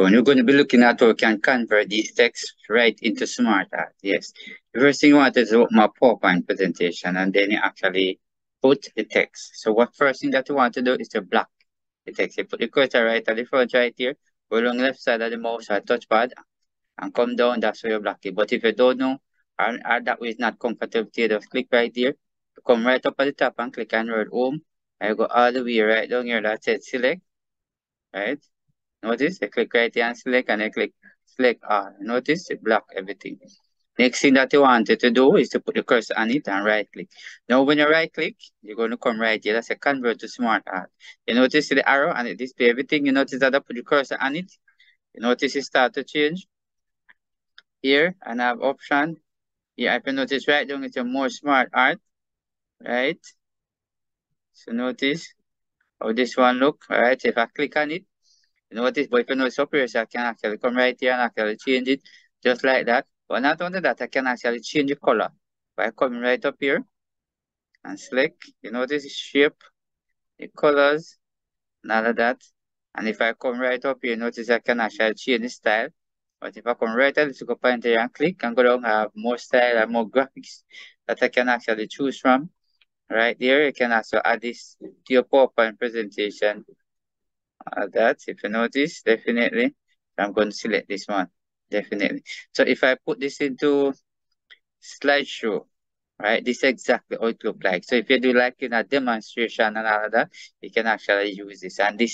When you're going to be looking at how we can convert these text right into SmartArt. Yes. The first thing you want is my PowerPoint presentation and then you actually put the text. So what first thing that you want to do is to block the text. You put the cursor right at the front right here, go along left side of the mouse or touchpad and come down, that's where you block it. But if you don't know or, or that way is not comfortable to you, just click right there. Come right up at the top and click on word home. I go all the way right down here that says select. Right? Notice I click right here and select and I click select all. Notice it block everything. Next thing that you wanted to do is to put the cursor on it and right click. Now when you right click, you're going to come right here. That's a convert to SmartArt. You notice the arrow and it display everything. You notice that I put the cursor on it. You notice it start to change. Here and I have option. Yeah, if you notice right down it's a more SmartArt. Right? So notice how this one look. Alright, if I click on it, you know it's up here, so I can actually come right here and actually change it just like that. But not only that, I can actually change the color by coming right up here and select, you notice the shape, the colors, and all of that. And if I come right up here, notice I can actually change the style. But if I come right at this go point here and click and go down, I have more style and more graphics that I can actually choose from. Right there, you can also add this to your PowerPoint presentation. Uh, Add that, if you notice, definitely. I'm going to select this one, definitely. So if I put this into slideshow, right, this is exactly how it look like. So if you do like in a demonstration and all that, you can actually use this. And this